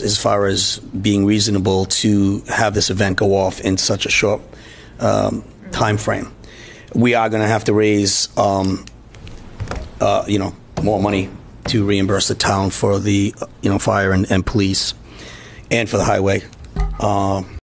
as far as being reasonable to have this event go off in such a short um, time frame. We are going to have to raise, um, uh, you know, more money to reimburse the town for the, you know, fire and, and police, and for the highway. Um,